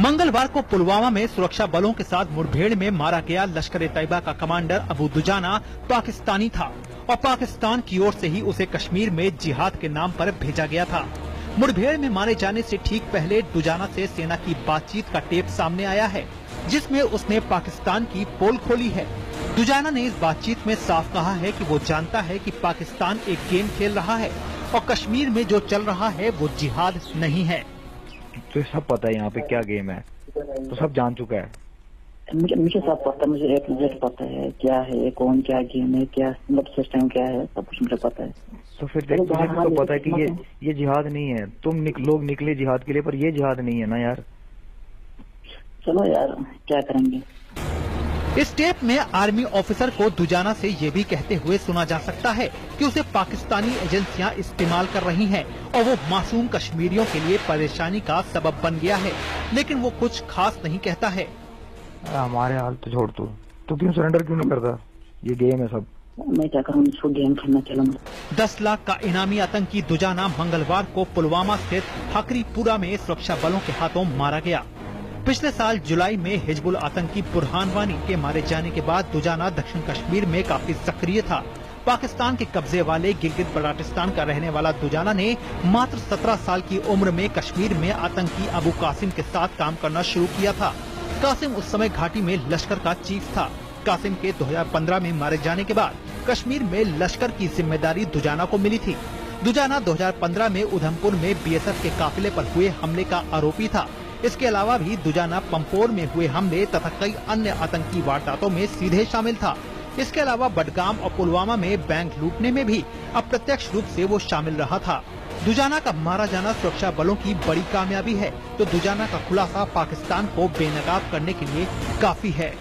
मंगलवार को पुलवामा में सुरक्षा बलों के साथ मुठभेड़ में मारा गया लश्कर ए तैयबा का कमांडर अबू दुजाना पाकिस्तानी था और पाकिस्तान की ओर से ही उसे कश्मीर में जिहाद के नाम पर भेजा गया था। मुठभेड़ में मारे जाने से ठीक पहले दुजाना से सेना की बातचीत का टेप सामने आया है, जिसमें उसने पाकिस्तान की पोल खोली है। दुजाना ने इस बातचीत में साफ़ कहा है कि वो जानता है कि पाकिस्तान एक गेम खेल रहा है और कश्मीर में जो चल रहा है वो जिहाद नहीं है। तो सब पता है यहाँ पे क्या गेम है। तो सब जान चुका है। मुझे मुझे सब पता है मुझे एक मिनट पता है क्या है कौन क्या गेम है क्या मतलब सिस्टम क्या है सब कुछ मुझे पता है। तो फिर देख तुझे तो तो पता है कि ये ये जिहाद नहीं है। तुम निक, लोग निकले जिहाद के लिए पर ये जिहाद नहीं है ना यार? चलो यार क्या करेंगे? इस टेप में आर्मी ऑफिसर को दुजाना से ये भी कहते हुए सुना जा सकता है कि उसे पाकिस्तानी एजेंसियाँ इस्तेमाल कर रही हैं और वो मासूम कश्मीरियों के लिए परेशानी का सबब बन गया है लेकिन वो कुछ खास नहीं कहता है। हमारे हाल तो छोड़ तू तो क्यों सरेंडर क्यों नहीं करता? ये गेम है सब। मैं क्या करूँ इसको गेम खेलना चलूँगा दस लाख का इनामी आतंकी दुजाना मंगलवार को पुलवामा स्थित हकरीपुरा में सुरक्षा बलों के हाथों मारा गया। पिछले साल जुलाई में हिजबुल आतंकी बुरहान वानी के मारे जाने के बाद दुजाना दक्षिण कश्मीर में काफ़ी सक्रिय था। पाकिस्तान के कब्जे वाले गिलगित बलाटिस्तान का रहने वाला दुजाना ने मात्र 17 साल की उम्र में कश्मीर में आतंकी अबू कासिम के साथ काम करना शुरू किया था। कासिम उस समय घाटी में लश्कर का चीफ था। कासिम के 2015 में मारे जाने के बाद कश्मीर में लश्कर की ज़िम्मेदारी दुजाना को मिली थी। दुजाना 2015 में उधमपुर में बीएसएफ के काफिले पर हुए हमले का आरोपी था। इसके अलावा भी दुजाना, पंपोर में हुए हमले तथा कई अन्य आतंकी वारदातों में सीधे शामिल था। इसके अलावा बडगाम और पुलवामा में बैंक लूटने में भी अप्रत्यक्ष रूप से वो शामिल रहा था। दुजाना का मारा जाना सुरक्षा बलों की बड़ी कामयाबी है तो दुजाना का खुलासा पाकिस्तान को बेनकाब करने के लिए काफ़ी है।